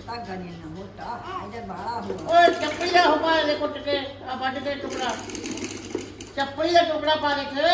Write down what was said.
टूटा गने न होता। इधर बड़ा हुआ। ओए चपड़िया हो पाए देखो टके अब टके टुकड़ा। चपड़िया टुकड़ा पा देखे